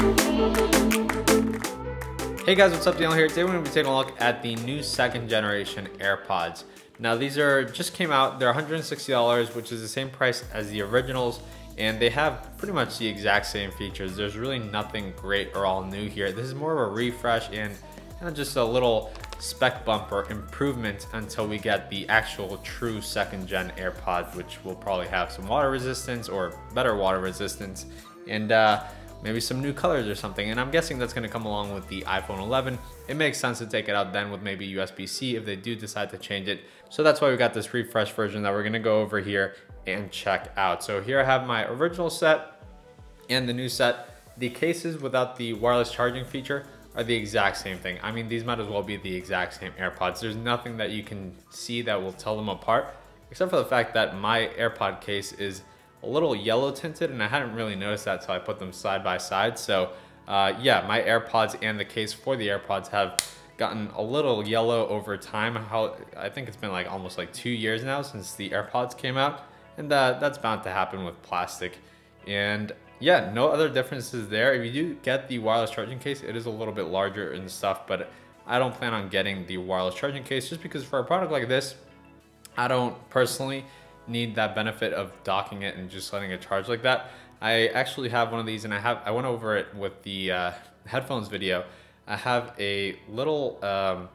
Hey guys, what's up? Daniel here. Today we're going to be taking a look at the new second generation AirPods. Now these are just came out, they're $160, which is the same price as the originals, and they have pretty much the exact same features. There's really nothing great or all new here. This is more of a refresh and kind of just a little spec bump or improvement until we get the actual true second gen AirPods, which will probably have some water resistance or better water resistance. And uh, maybe some new colors or something. And I'm guessing that's gonna come along with the iPhone 11. It makes sense to take it out then with maybe USB-C if they do decide to change it. So that's why we got this refresh version that we're gonna go over here and check out. So here I have my original set and the new set. The cases without the wireless charging feature are the exact same thing. I mean, these might as well be the exact same AirPods. There's nothing that you can see that will tell them apart, except for the fact that my AirPod case is a little yellow tinted and I hadn't really noticed that until I put them side by side. So uh, yeah, my AirPods and the case for the AirPods have gotten a little yellow over time. How I think it's been like almost like two years now since the AirPods came out. And uh, that's bound to happen with plastic. And yeah, no other differences there. If you do get the wireless charging case, it is a little bit larger and stuff, but I don't plan on getting the wireless charging case just because for a product like this, I don't personally need that benefit of docking it and just letting it charge like that. I actually have one of these and I have I went over it with the uh, headphones video. I have a little um,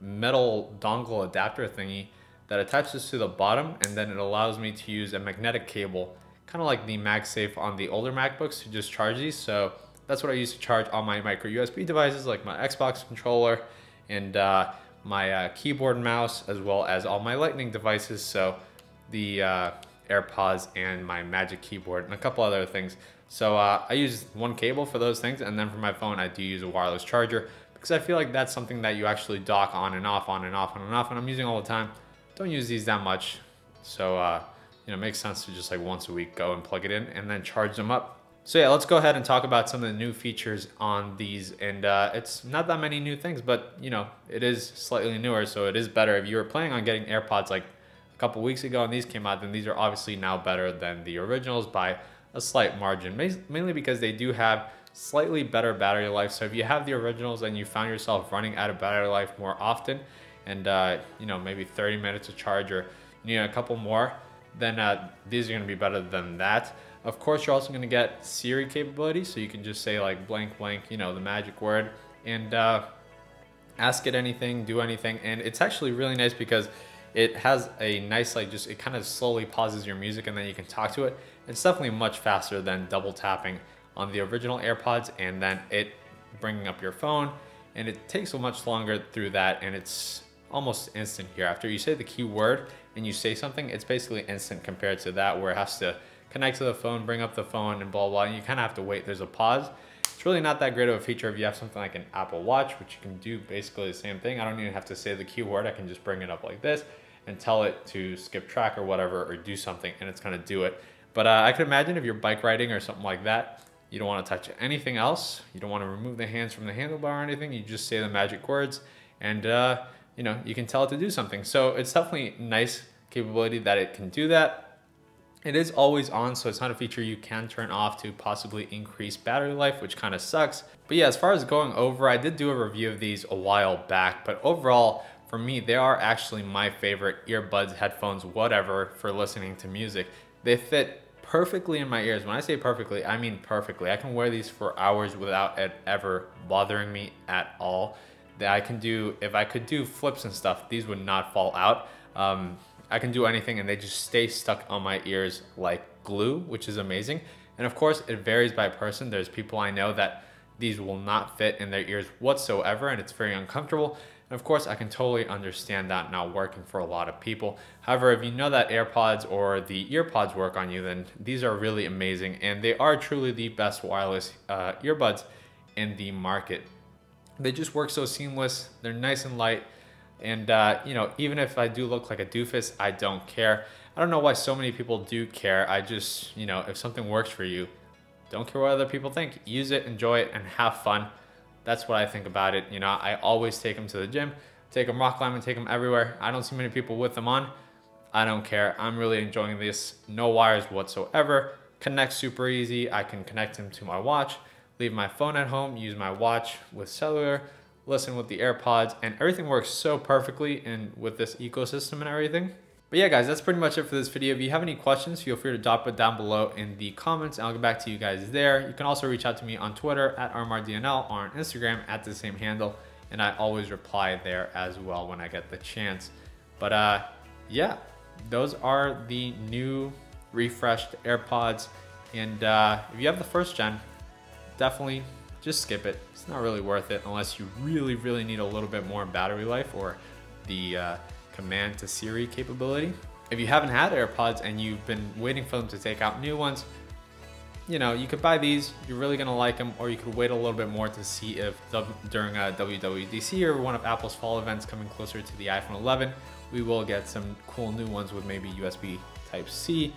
metal dongle adapter thingy that attaches to the bottom and then it allows me to use a magnetic cable kind of like the MagSafe on the older MacBooks to just charge these. So that's what I use to charge all my micro USB devices like my Xbox controller and uh, my uh, keyboard mouse as well as all my lightning devices. So the uh, AirPods and my Magic Keyboard and a couple other things. So uh, I use one cable for those things, and then for my phone, I do use a wireless charger because I feel like that's something that you actually dock on and off, on and off, on and off, and I'm using all the time. Don't use these that much, so uh, you know, it makes sense to just like once a week go and plug it in and then charge them up. So yeah, let's go ahead and talk about some of the new features on these. And uh, it's not that many new things, but you know, it is slightly newer, so it is better. If you were planning on getting AirPods like couple weeks ago and these came out, then these are obviously now better than the originals by a slight margin, mainly because they do have slightly better battery life. So if you have the originals and you found yourself running out of battery life more often and uh, you know maybe 30 minutes of charge or you know a couple more, then uh, these are gonna be better than that. Of course, you're also gonna get Siri capability, so you can just say like blank blank, you know, the magic word, and uh, ask it anything, do anything, and it's actually really nice because it has a nice like just it kind of slowly pauses your music and then you can talk to it. It's definitely much faster than double tapping on the original airpods and then it bringing up your phone. And it takes much longer through that and it's almost instant here. After you say the keyword and you say something it's basically instant compared to that where it has to connect to the phone bring up the phone and blah blah and you kind of have to wait. There's a pause. It's really not that great of a feature if you have something like an Apple Watch, which you can do basically the same thing. I don't even have to say the keyword. I can just bring it up like this and tell it to skip track or whatever or do something and it's gonna do it. But uh, I could imagine if you're bike riding or something like that, you don't wanna touch anything else. You don't wanna remove the hands from the handlebar or anything. You just say the magic words and uh, you know, you can tell it to do something. So it's definitely nice capability that it can do that. It is always on, so it's not a feature you can turn off to possibly increase battery life, which kind of sucks. But yeah, as far as going over, I did do a review of these a while back, but overall, for me, they are actually my favorite earbuds, headphones, whatever for listening to music. They fit perfectly in my ears. When I say perfectly, I mean perfectly. I can wear these for hours without it ever bothering me at all. That I can do, if I could do flips and stuff, these would not fall out. Um, I can do anything and they just stay stuck on my ears like glue, which is amazing. And of course, it varies by person. There's people I know that these will not fit in their ears whatsoever and it's very uncomfortable. And of course, I can totally understand that not working for a lot of people. However, if you know that AirPods or the EarPods work on you, then these are really amazing and they are truly the best wireless uh, earbuds in the market. They just work so seamless. They're nice and light. And, uh, you know, even if I do look like a doofus, I don't care. I don't know why so many people do care. I just, you know, if something works for you, don't care what other people think. Use it, enjoy it, and have fun that's what I think about it. You know, I always take them to the gym, take them rock climbing, take them everywhere. I don't see many people with them on. I don't care. I'm really enjoying this. No wires whatsoever. Connect super easy. I can connect them to my watch, leave my phone at home, use my watch with cellular, listen with the AirPods, and everything works so perfectly and with this ecosystem and everything. But yeah, guys, that's pretty much it for this video. If you have any questions, feel free to drop it down below in the comments and I'll get back to you guys there. You can also reach out to me on Twitter at RMRDNL or on Instagram at the same handle. And I always reply there as well when I get the chance. But uh, yeah, those are the new refreshed AirPods. And uh, if you have the first gen, definitely just skip it. It's not really worth it unless you really, really need a little bit more battery life or the uh, command to Siri capability. If you haven't had AirPods and you've been waiting for them to take out new ones, you know, you could buy these, you're really gonna like them, or you could wait a little bit more to see if during a WWDC or one of Apple's fall events coming closer to the iPhone 11, we will get some cool new ones with maybe USB type C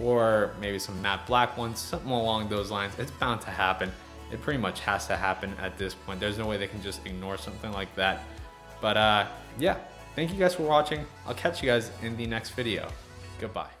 or maybe some matte black ones, something along those lines. It's bound to happen. It pretty much has to happen at this point. There's no way they can just ignore something like that. But uh, yeah, thank you guys for watching. I'll catch you guys in the next video. Goodbye.